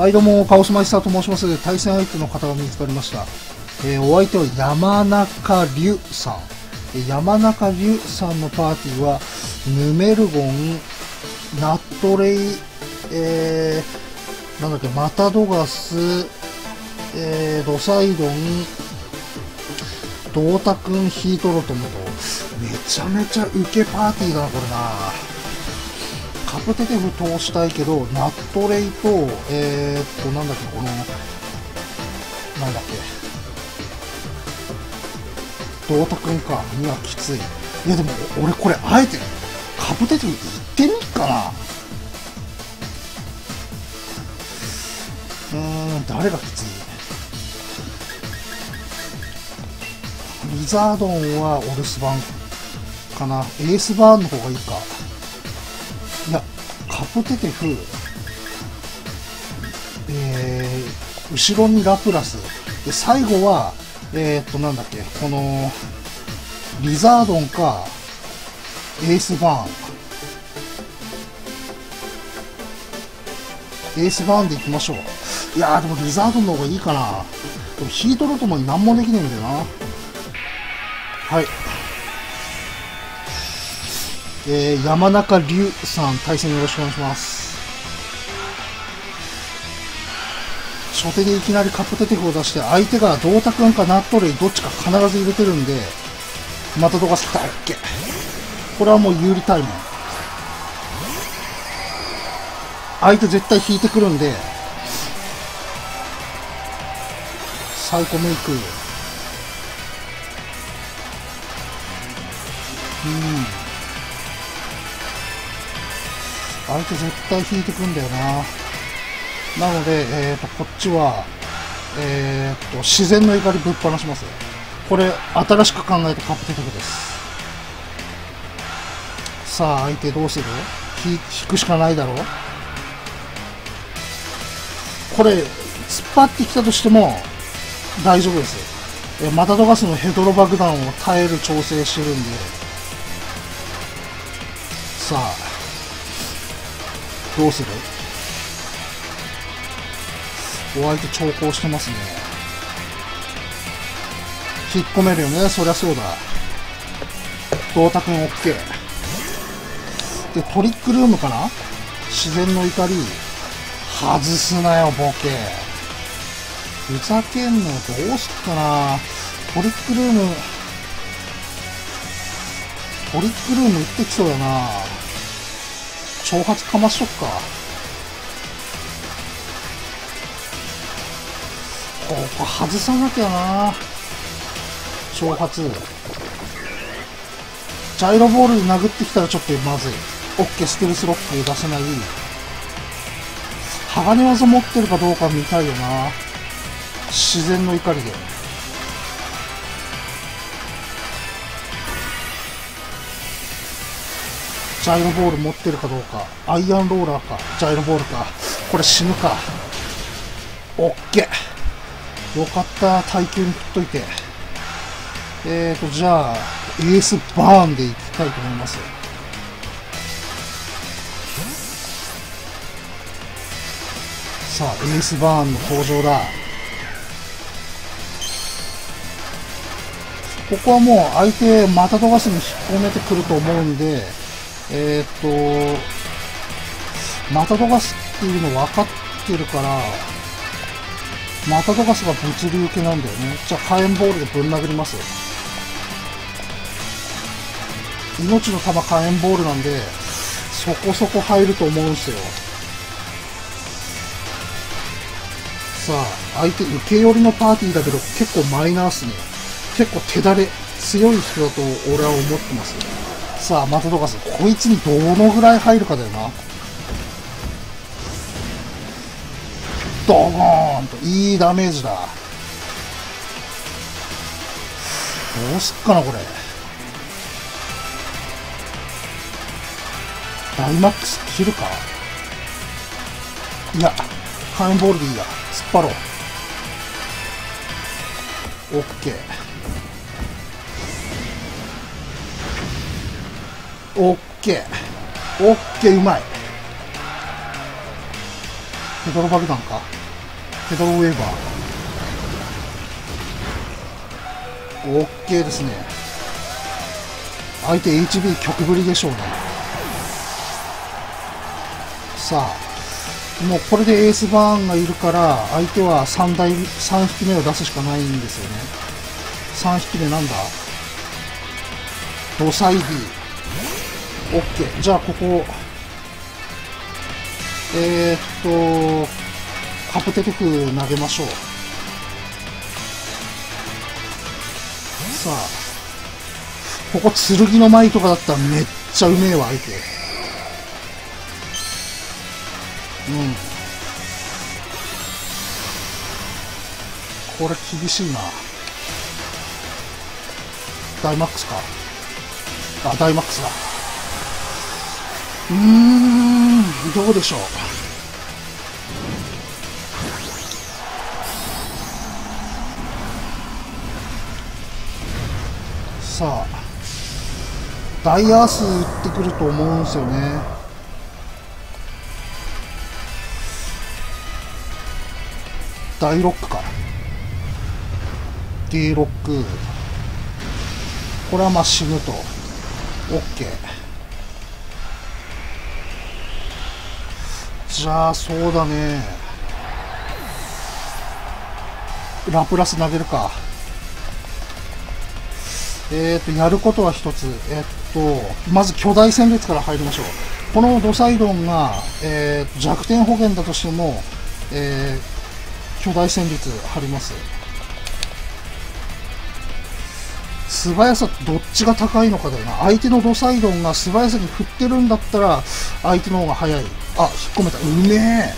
はい、どうも、カオスマイスターと申します。対戦相手の方が見つかりました。えーお相手は山中龍さん。え山中龍さんのパーティーは、ヌメルゴン、ナットレイ、えー、なんだっけ、マタドガス、えー、ドサイドン、ドータ君、ヒートロトムと、めちゃめちゃウケパーティーだな、これな。カプテテフ通したいけど、ナットレイと、えー、っと、なんだっけ、この、なんだっけ、ドータくんか、にはきつい。いや、でも、俺これ、あえて、カプテテフ行ってみっかな。うーん、誰がきつい？リザードンはお留守番かな。エースバーンの方がいいか。ポテテフ、えー、後ろにラプラス。で、最後は、えー、っと、なんだっけ、この、リザードンか、エースバーン。エースバーンでいきましょう。いやー、でもリザードンの方がいいかな。でもヒートロともに何もできないんだよな。はい。えー、山中龍さん、対戦よろしくお願いします。初手でいきなりカップテテフを出して、相手が銅太くんかナットレイどっちか必ず入れてるんで、またどかせた、オッケー。これはもう有利タイム。相手絶対引いてくるんで、サイコメイク。うん。相手絶対引いてくんだよな。なので、えっ、と、こっちは、えっ、と、自然の怒りぶっ放します。これ、新しく考えたカップテテクです。さあ、相手どうする？引引くしかないだろう？これ、突っ張ってきたとしても、大丈夫です。えマタドガスのヘドロ爆弾を耐える調整してるんで、さあ、どうする？お相手長考してますね。引っ込めるよね、そりゃそうだ。ドータ君 OK。で、トリックルームかな？自然の怒り。外すなよ、ボケ。ふざけんのどうすっかな？トリックルーム、トリックルーム打ってきそうだな挑発かましとくか。ここ外さなきゃな挑発。ジャイロボールで殴ってきたらちょっとまずい。オッケー、ステルスロック出せない。鋼技持ってるかどうか見たいよな自然の怒りで。ジャイロボール持ってるかどうか。アイアンローラーか。ジャイロボールか。これ死ぬか。オッケー。よかった。耐久に振っといて。えーと、じゃあ、エースバーンでいきたいと思います。さあ、エースバーンの登場だ。ここはもう相手、マタドガスに引っ込めてくると思うんで、えーと、マタドガスっていうの分かってるから、マタドガスが物流系なんだよね。じゃあ火炎ボールでぶん殴ります。命の玉火炎ボールなんで、そこそこ入ると思うんすよ。さあ、相手受け寄りのパーティーだけど結構マイナーっすね。結構手だれ、強い人だと俺は思ってます。さあ、マタドガス、こいつにどのぐらい入るかだよな。ドゴーンと、いいダメージだ。どうすっかな、これ。ダイマックス切るか？いや、火炎ボールでいいや。突っ張ろう。オッケー。オッケー。オッケー、うまい。ヘドロ爆弾か？ヘドロウェーバー。オッケーですね。相手 HB 曲ぶりでしょうね。さあ、もうこれでエースバーンがいるから、相手は3台、3匹目を出すしかないんですよね。3匹目なんだ？ドサイビー。じゃあここ、えー、っと、カプテテク投げましょう。さあ、ここ剣の舞とかだったらめっちゃうめえわ、相手。うん。これ厳しいな。ダイマックスか。あ、ダイマックスだ。うーん、どうでしょう。さあ、ダイアース打ってくると思うんですよね。大ロックか。D ロック。これはまあ死ぬと。OK。じゃあ、そうだね。ラプラス投げるか。えっ、ー、と、やることは一つ。えっ、と、まず巨大戦列から入りましょう。このドサイドンが、えー、弱点保険だとしても、えー、巨大戦列張ります。素早さどっちが高いのかだよな。相手のドサイドンが素早さに振ってるんだったら、相手の方が速い。あ、引っ込めた。うめえ。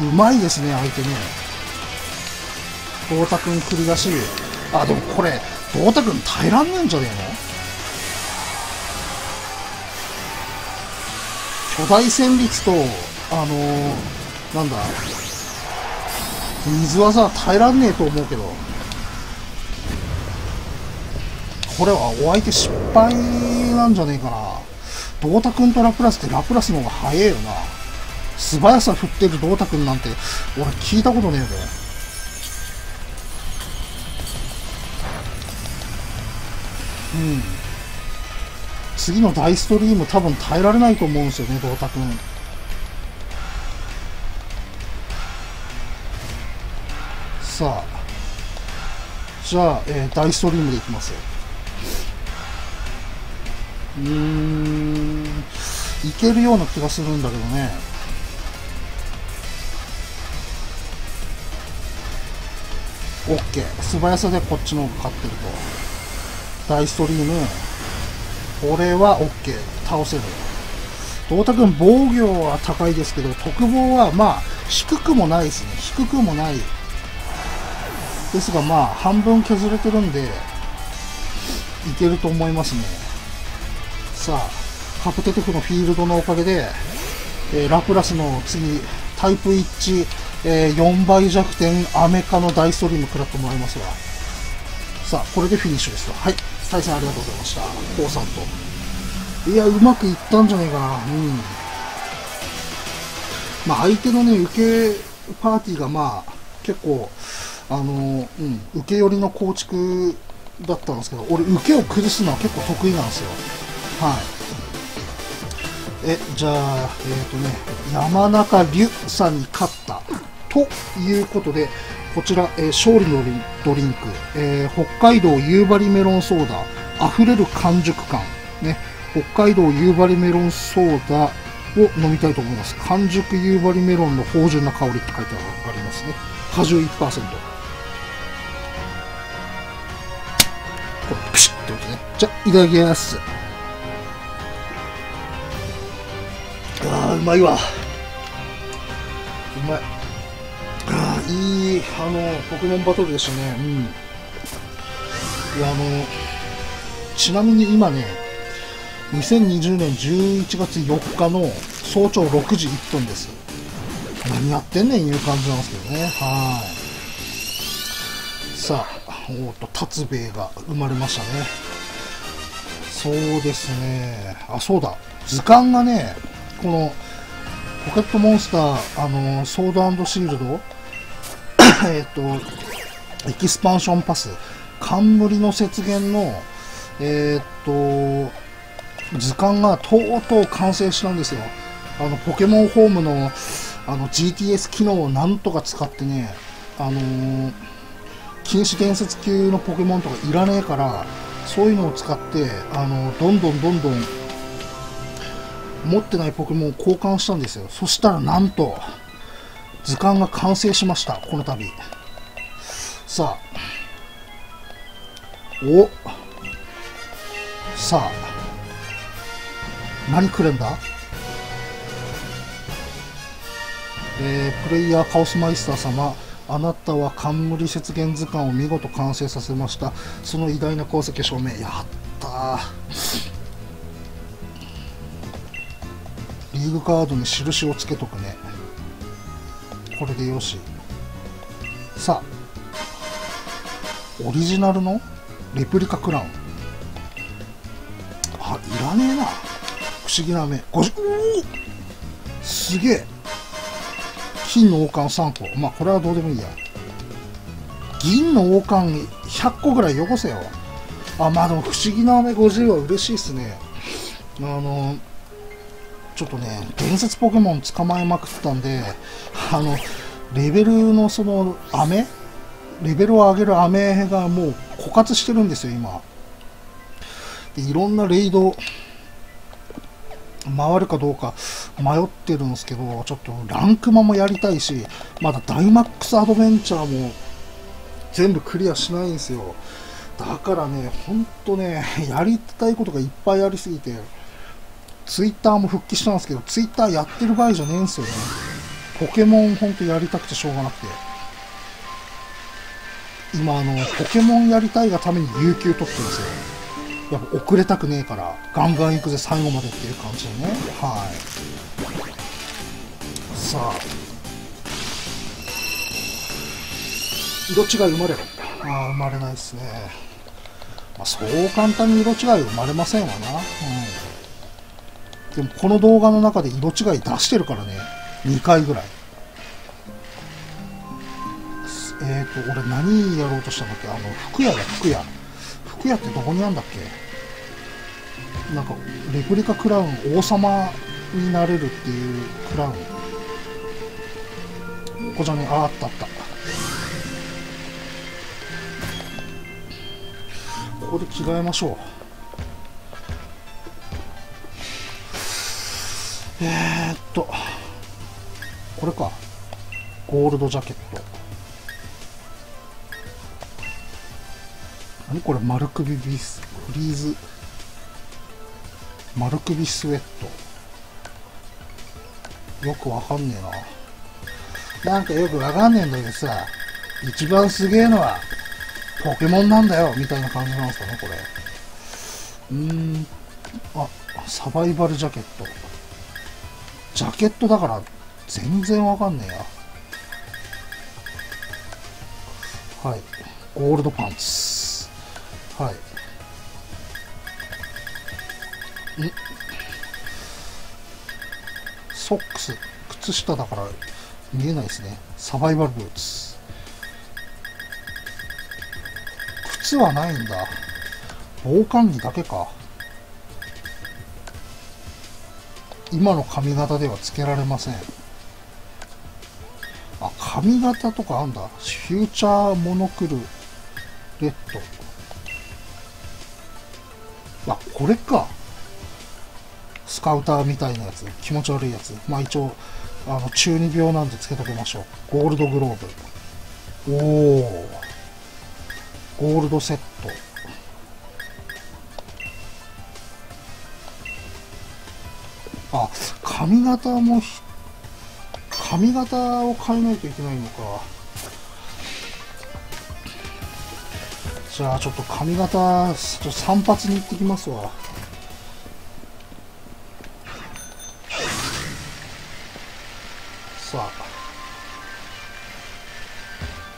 うまいですね、相手ね。太田くん繰り出し。あ、でもこれ、太田くん耐えらんねえんじゃねえの？巨大戦律と、あのー、なんだ、水技は耐えらんねえと思うけど。これはお相手失敗なんじゃねえかな。ドータ君とラプラスってラプラスの方が早えよな。素早さ振ってるドータ君なんて、俺聞いたことねえぜ。うん。次の大ストリーム多分耐えられないと思うんですよね、ドータ君。じゃあ、えー、大ストリームでいきます。うーん、いけるような気がするんだけどね。オッケー。素早さでこっちの方が勝ってると。大ストリーム。これはオッケー。倒せる。太田君、防御は高いですけど、特防はまあ、低くもないですね。低くもない。ですがまあ、半分削れてるんで、いけると思いますね。さあ、カプテテフのフィールドのおかげで、えー、ラプラスの次、タイプ1、えー、4倍弱点アメカのダイストリーム食らってもらいますわ。さあ、これでフィニッシュですわ。はい。対戦ありがとうございました。コウさんと。いや、うまくいったんじゃねえかな。うん。まあ、相手のね、受けパーティーがまあ、結構、あの、うん、受け寄りの構築だったんですけど、俺、受けを崩すのは結構得意なんですよ。はい。えじゃあえっ、ー、とね山中龍さんに勝った。ということでこちら、えー、勝利のドリンク、えー、北海道夕張メロンソーダ。溢れる完熟感。ね。北海道夕張メロンソーダを飲みたいと思います。完熟夕張メロンの芳醇な香りって書いてありますね。果汁1%じゃいただきます。ああうまいわ。うまい。ああいいあのポケモンバトルでしたね。うん。いやあのちなみに今ね2020年11月4日の早朝6時1分です。何やってんねんいう感じなんですけどね。はい。さあおっと達兵衛が生まれましたね。そうですね。あそうだ。図鑑がねこのポケットモンスター、あのソードシールド えっとエキスパンションパス冠の雪原のえー、っと図鑑がとうとう完成したんですよ。あのポケモンホームのあの GTS 機能をなんとか使ってねあのー、禁止伝説級のポケモンとかいらねえからそういうのを使ってあのどんどんどんどん持ってないポケモンを交換したんですよ。そしたらなんと図鑑が完成しました。この度。さあ。お。さあ。何くれんだ？えー、プレイヤーカオスマイスター様。あなたは冠雪原図鑑を見事完成させました。その偉大な功績証明。やったリーグカードに印をつけとくね。これでよし。さあ。オリジナルのレプリカクラウン。あいらねえな。不思議な目。50すげえ。金の王冠3個。まあこれはどうでもいいや。銀の王冠100個ぐらいよこせよ。あまあでも不思議な飴50は嬉しいっすね。あのちょっとね伝説ポケモン捕まえまくったんであのレベルのその飴？レベルを上げる飴がもう枯渇してるんですよ今。でいろんなレイド回るかどうか。迷ってるんですけど、ちょっとランクマもやりたいし、まだダイマックスアドベンチャーも全部クリアしないんですよ。だからね、ほんとね、やりたいことがいっぱいありすぎて、ツイッターも復帰したんですけど、ツイッターやってる場合じゃねえんですよね。ポケモンほんとやりたくてしょうがなくて。今あの、ポケモンやりたいがために有給取ってるんですよ。やっぱ遅れたくねえからガンガン行くぜ最後までっていう感じでね。はい。さあ。色違い生まれろああ生まれないですね、まあ、そう簡単に色違い生まれませんわな。うん。でもこの動画の中で色違い出してるからね。2回ぐらい。えっ、ー、と俺何やろうとしたんだっけ？あの服屋だ服屋服屋ってどこにあるんだっけ？なんかレプリカクラウン王様になれるっていうクラウン。ここじゃねああったあった。ここで着替えましょう。えー、っとこれか。ゴールドジャケット。何これ丸首ビスフリーズ。丸首スウェット。よくわかんねえな。なんかよくわかんねえんだけどさ一番すげえのはポケモンなんだよみたいな感じなんすかねこれ。うーん。あサバイバルジャケット。ジャケットだから全然わかんねえや。はい。ゴールドパンツ。はい。んソックス。靴下だから見えないですね。サバイバルブーツ。靴はないんだ。防寒着だけか。今の髪型ではつけられません。あ髪型とかあんだ。フューチャーモノクルレッド。これか。スカウターみたいなやつ。気持ち悪いやつ。まあ一応あの中二病なんでつけときましょう。ゴールドグローブ。おおゴールドセット。あ髪型も髪型を変えないといけないのか。じゃあちょっと髪型ちょっと散髪に行ってきますわ。さあ。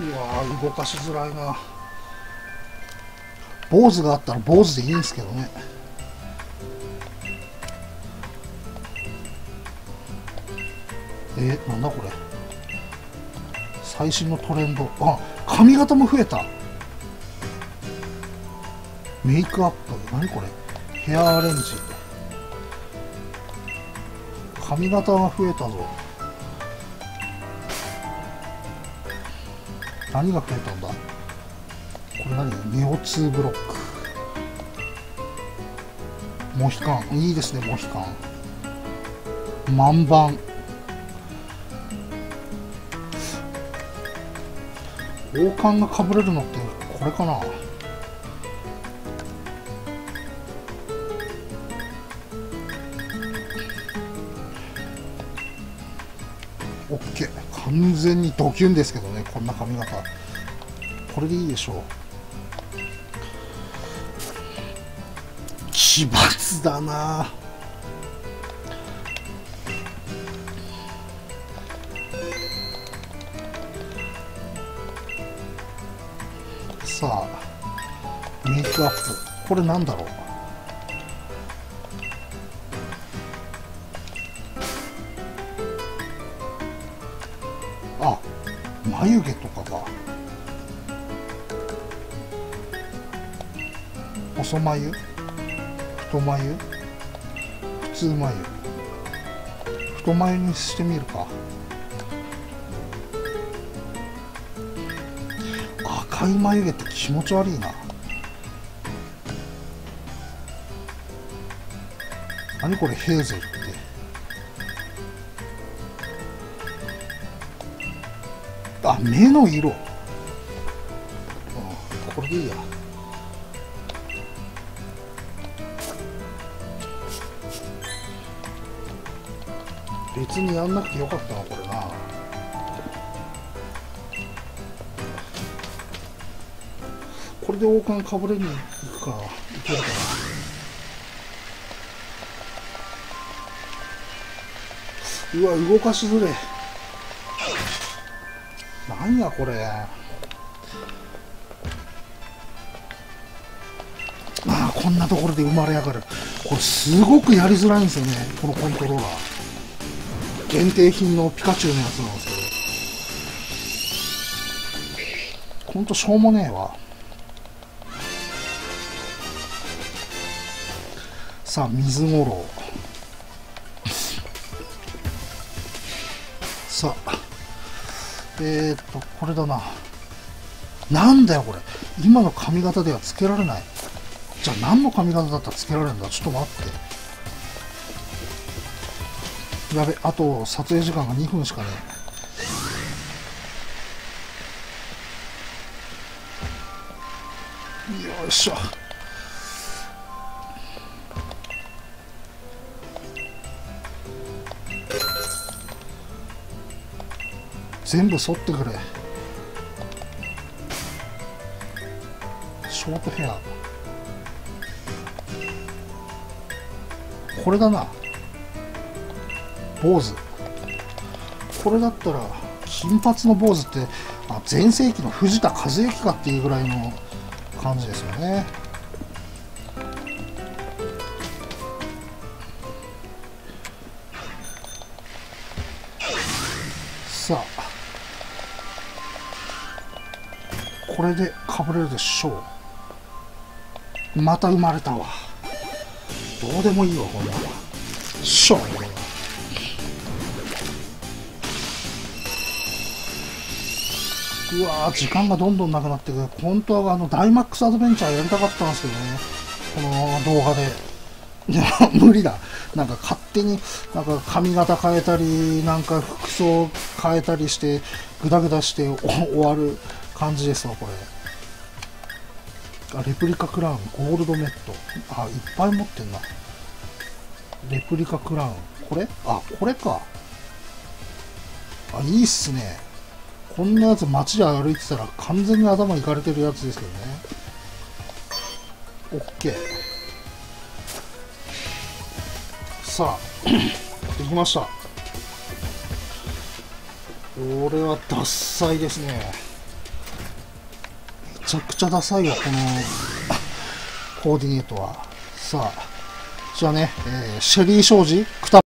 うわ動かしづらいな。坊主があったら坊主でいいんですけどね。えー、なんだこれ。最新のトレンド。あ髪型も増えた。メイクアップ何これ？ヘアアレンジ。髪型が増えたぞ。何が増えたんだ？これ何？ネオ2ブロック。モヒカン。いいですねモヒカン。万番。王冠がかぶれるのってこれかな？オッケー完全にドキュンですけどね。こんな髪型。これでいいでしょう。奇抜だな。さあメイクアップ。これなんだろう。眉毛とかか細眉？太眉？普通眉？太眉にしてみるか。赤い眉毛って気持ち悪いな。何これヘーゼル。あ目の色、うん、これでいいや。別にやんなくてよかったなこれな。これで王冠かぶれに行くかいけるかな。うわ動かしづれ何やこれ。ああこんなところで生まれ上がる。これすごくやりづらいんですよねこのコントローラー。限定品のピカチュウのやつなんですけど。ほんとしょうもねえわ。さあ水五郎。さあ。えー、っとこれだな。なんだよこれ。今の髪型ではつけられない。じゃあ何の髪型だったらつけられるんだ？ちょっと待って。やべあと撮影時間が2分しかねえ。よいしょ。全部剃ってくれ。ショートヘア。これだな。坊主。これだったら金髪の坊主って全盛期の藤田和幸かっていうぐらいの感じですよね。さあ。これでかぶれるでしょう。また生まれたわ。どうでもいいわこんなのしょう。うわ時間がどんどんなくなってくる。本当はあのダイマックスアドベンチャーやりたかったんですけどね。この動画で。いや 無理だ。なんか勝手になんか髪型変えたりなんか服装変えたりしてグダグダして終わる。感じですわこれ。あレプリカクラウンゴールドメット。あいっぱい持ってんな。レプリカクラウン。これ？あこれか。あいいっすね。こんなやつ街で歩いてたら完全に頭いかれてるやつですけどね。オッケー。さあ できました。これはダッサいですね。ちゃダサいわ、このコーディネートは。さあ、じゃあね、えー、シェリー障子、くた